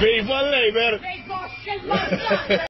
Viva a lei.